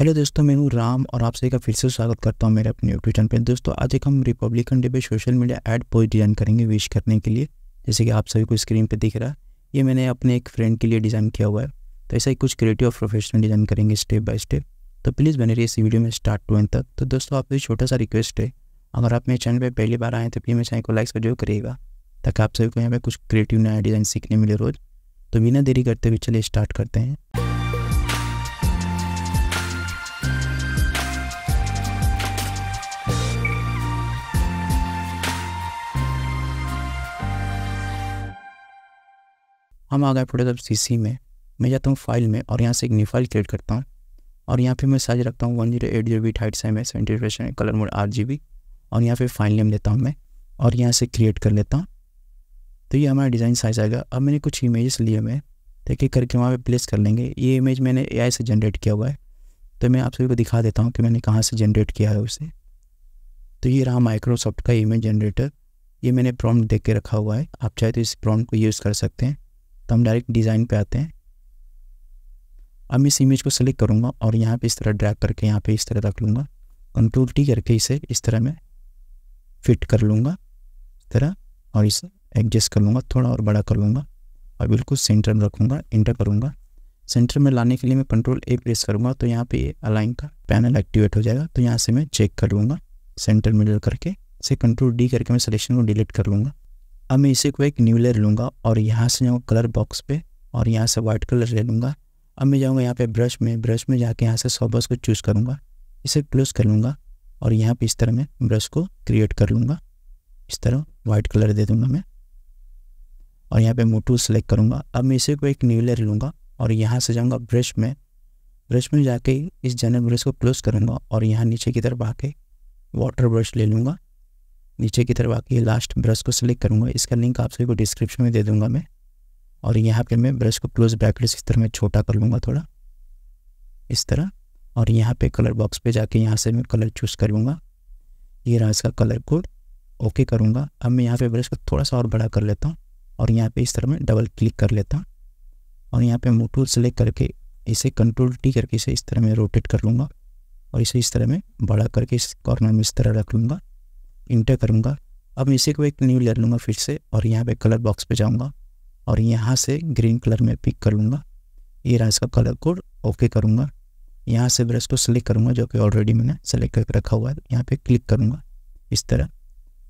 Hello दोस्तों, मैं हूँ राम और आप सभी का फिर से स्वागत करता हूँ मेरे अपने यूट्यूब चैनल पे। दोस्तों, आज एक हम रिपब्लिकन डे पे social media ad post design करेंगे विश करने के लिए, जैसे कि आप सभी को स्क्रीन पे दिख रहा है। ये मैंने अपने एक फ्रेंड के लिए डिज़ाइन किया हुआ है। तो ऐसा ही कुछ क्रिएटिव और प्रोफेशनल डिज़ाइन करेंगे स्टेप बाय स्टेप तो प्लीज़ बने रहिए इस वीडियो में स्टार्ट टू एंड तक। तो दोस्तों, आपसे छोटा सा रिक्वेस्ट है। अगर आप मेरे चैनल पर पहली बार आए तो प्लीज़ मेरे चैनल को लाइक ज़रूर करिएगा, ताकि आप सभी को यहाँ पर कुछ क्रिएटिव नया डिज़ाइन सीखने मिले रोज़। तो बिना देरी करते हुए चलिए स्टार्ट करते हैं। हम आ गए फोटोशॉप सी सी में। मैं जाता हूँ फ़ाइल में और यहाँ से एक न्यू फ़ाइल क्रिएट करता हूँ। और यहाँ पे मैं साइज़ रखता हूँ वन ज़ीरो एट ज़ीरो बीट हाइट सेम है है कलर मोड आठ जी बी और यहाँ पे फ़ाइल नेम लेता हूँ मैं और यहाँ से क्रिएट कर लेता हूँ। तो ये हमारा डिज़ाइन साइज़ आएगा। अब मैंने कुछ इमेजेस लिए मैं एक करके वहाँ पे प्लेस कर लेंगे। ये इमेज मैंने एआई से जनरेट किया हुआ है। तो मैं आप सभी को दिखा देता हूँ कि मैंने कहाँ से जनरेट किया है उसे। तो ये रहा माइक्रोसॉफ्ट का इमेज जनरेटर ये मैंने प्रॉम्प्ट देख के रखा हुआ है। आप चाहे तो इस प्रॉम्प्ट को यूज़ कर सकते हैं। तो हम डायरेक्ट डिज़ाइन पे आते हैं। अब मैं इस इमेज को सेलेक्ट करूँगा और यहाँ पे इस तरह ड्रैग करके यहाँ पे इस तरह रख लूँगा। कंट्रोल टी करके इसे इस तरह मैं फिट कर लूँगा। इस तरह और इसे एडजस्ट कर लूँगा, थोड़ा और बड़ा कर लूँगा और बिल्कुल सेंटर में रखूँगा इंटर करूँगा। सेंटर में लाने के लिए मैं कंट्रोल ए प्रेस करूँगा तो यहाँ पे अलाइन का पैनल एक्टिवेट हो जाएगा। तो यहाँ से मैं चेक कर लूँगा सेंटर मिडल करके। इसे कंट्रोल डी करके मैं सिलेक्शन को डिलीट कर लूँगा। अब मैं इसी को एक न्यू लेयर लूँगा और यहाँ से जाऊँगा कलर बॉक्स पे और यहाँ से वाइट कलर ले लूँगा। अब मैं जाऊँगा यहाँ पे ब्रश में ब्रश में जाके यहाँ से सॉबर्स को चूज़ करूँगा। इसे क्लोज कर लूँगा और यहाँ पे इस तरह मैं ब्रश को क्रिएट कर लूँगा। इस तरह वाइट कलर दे दूँगा मैं और यहाँ पे मोटू सेलेक्ट करूँगा। अब मैं इसी को एक न्यू लेयर लूँगा और यहाँ से जाऊँगा ब्रश में। ब्रश में जाके इस जनरल ब्रश को क्लोज करूँगा और यहाँ नीचे की तरफ़ आके वाटर ब्रश ले लूँगा। नीचे की तरफ़ आके लास्ट ब्रश को सिलेक्ट करूँगा। इसका लिंक आप सभी को डिस्क्रिप्शन में दे दूँगा मैं। और यहाँ पे मैं ब्रश को क्लोज ब्रैकेट इस तरह मैं छोटा कर लूँगा थोड़ा। इस तरह। और यहाँ पे कलर बॉक्स पे जाके यहाँ से मैं कलर चूज़ करूँगा। ये रहा इसका कलर कोड ओके करूँगा। अब मैं यहाँ पे ब्रश को थोड़ा सा और बड़ा कर लेता हूँ। और यहाँ पे इस तरह मैं डबल क्लिक कर लेता हूँ। और यहाँ पे मोटूल सेलेक्ट करके इसे कंट्रोल टी करके इसे इस तरह मैं रोटेट कर लूँगा। और इसे इस तरह मैं बड़ा करके इस कॉर्नर में इस तरह रख लूँगा। इंटर करूँगा। अब इसी को एक न्यू ले लूँगा फिर से और यहाँ पे कलर बॉक्स पे जाऊँगा और यहाँ से ग्रीन कलर में पिक कर लूँगा। ये रहा इसका कलर कोड ओके करूँगा। यहाँ से ब्रश को सिलेक्ट करूँगा जो कि ऑलरेडी मैंने सेलेक्ट करके रखा हुआ है। यहाँ पे क्लिक करूँगा इस तरह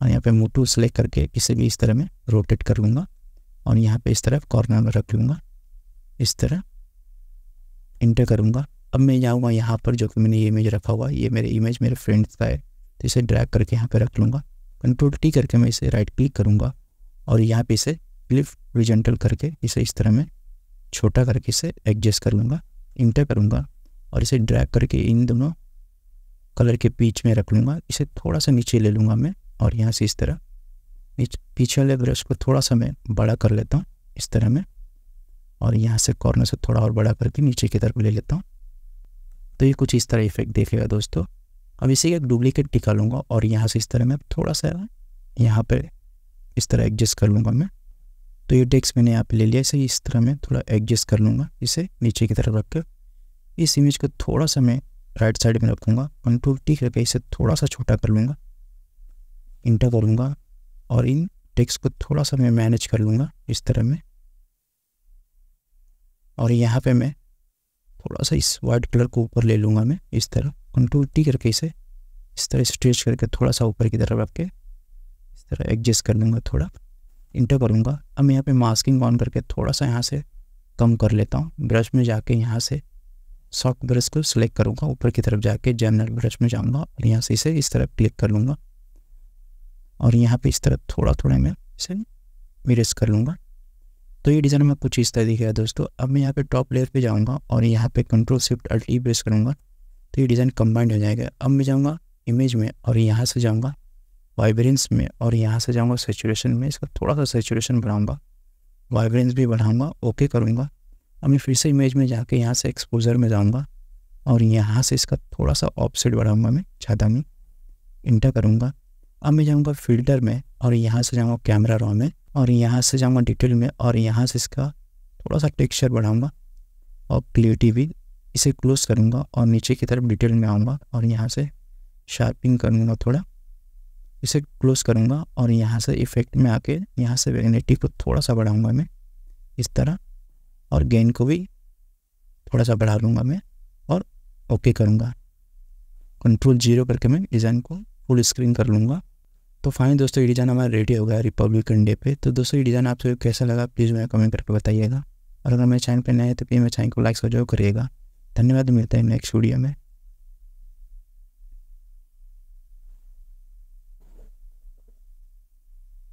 और यहाँ पे मोटू सेलेक्ट करके किसी भी इस तरह में रोटेट कर लूँगा और यहाँ पे इस तरह कॉर्नर में रख लूँगा। इस तरह इंटर करूँगा। अब मैं जाऊँगा यहाँ पर जो कि मैंने ये इमेज रखा हुआ है ये मेरे इमेज मेरे फ्रेंड्स का है। तो इसे ड्रैग करके यहाँ पे रख लूँगा। कंट्रोल टी करके मैं इसे राइट क्लिक करूँगा और यहाँ पे इसे क्लिफ रिजेंटल करके इसे इस तरह में छोटा करके इसे एडजस्ट कर लूँगा इंटर करूँगा और इसे ड्रैग करके इन दोनों कलर के बीच में रख लूँगा। इसे थोड़ा सा नीचे ले लूँगा मैं और यहाँ से इस तरह पीछे वाले ब्रश को थोड़ा सा मैं बड़ा कर लेता हूँ, इस तरह में और यहाँ से कॉर्नर से थोड़ा और बड़ा करके नीचे की तरफ़ ले लेता हूँ। तो ये कुछ इस तरह इफ़ेक्ट देखेगा दोस्तों। अब इसे एक डुप्लीकेट टिका लूँगा और यहाँ से इस तरह मैं थोड़ा सा यहाँ पर इस तरह एडजस्ट कर लूँगा मैं। तो ये टेक्स मैंने यहाँ पे ले लिया, इसे इस तरह मैं थोड़ा एडजस्ट कर लूँगा, इसे नीचे की तरफ़ रख कर इस इमेज को थोड़ा सा मैं राइट साइड में रखूँगा कंट्रोल टी करके इसे थोड़ा सा छोटा कर लूँगा इंटर कर लूँगा और इन टेक्स को थोड़ा सा मैं मैनेज कर लूँगा इस तरह में। और यहाँ पे मैं थोड़ा सा इस वाइट कलर को ऊपर ले लूँगा मैं, इस तरह कंट्रोल टी करके इसे इस तरह स्ट्रेच करके थोड़ा सा ऊपर की तरफ़ रख के इस तरह एडजस्ट कर लूँगा थोड़ा। इंटर करूँगा। अब मैं यहाँ पे मास्किंग ऑन करके थोड़ा सा यहाँ से कम कर लेता हूँ। ब्रश में जाके यहाँ से सॉफ्ट ब्रश को सिलेक्ट करूँगा। ऊपर की तरफ़ जाके जनरल ब्रश में जाऊँगा और यहाँ से इसे इस तरह क्लिक कर लूँगा। और यहाँ पे इस तरह थोड़ा थोड़ा मैं इसे मिरेज कर लूँगा। तो ये डिज़ाइन में कुछ इस तरह दिखेगा दोस्तों। अब मैं यहाँ पे टॉप लेयर पे जाऊँगा और यहाँ पे control shift alt E press करूँगा तो ये डिज़ाइन कंबाइंड हो जाएगा। अब मैं जाऊँगा इमेज में और यहाँ से जाऊँगा वाइब्रेंस में और यहाँ से जाऊँगा सेचुरेशन में। इसका थोड़ा सा सेचुरेशन बढ़ाऊँगा वाइब्रेंस भी बढ़ाऊँगा ओके करूँगा। अब मैं फिर से इमेज में जाके यहाँ से एक्सपोजर में जाऊँगा और यहाँ से इसका थोड़ा सा ऑपसेट बढ़ाऊँगा मैं, ज़्यादा में इंटर करूँगा। अब मैं जाऊँगा फ़िल्टर में और यहाँ से जाऊँगा कैमरा रॉ में। और यहाँ से जाऊँगा डिटेल में और यहाँ से इसका थोड़ा सा टेक्सचर बढ़ाऊँगा और क्लियरिटी भी इसे क्लोज करूँगा और नीचे की तरफ़ डिटेल में आऊँगा और यहाँ से शार्पिंग करूँगा थोड़ा। इसे क्लोज करूँगा और यहाँ से इफ़ेक्ट में आके यहाँ से वैगनेटी को थोड़ा सा बढ़ाऊँगा मैं इस तरह और गेन को भी थोड़ा सा बढ़ा लूँगा मैं और ओके करूँगा। कंट्रोल ज़ीरो करके मैं डिज़ाइन को फुल स्क्रीन कर लूँगा। तो फाइन दोस्तों, ये डिज़ाइन हमारा रेडी हो गया रिपब्लिकन डे पे। तो दोस्तों, ये डिज़ाइन आपसे कैसा लगा? प्लीज़ मेरा कमेंट करके बताइएगा। और अगर मेरे चैनल पर नए हैं तो प्लीज़ मेरे चैनल को लाइक ज़रूर करिएगा। धन्यवाद, मिलता है नेक्स्ट वीडियो में।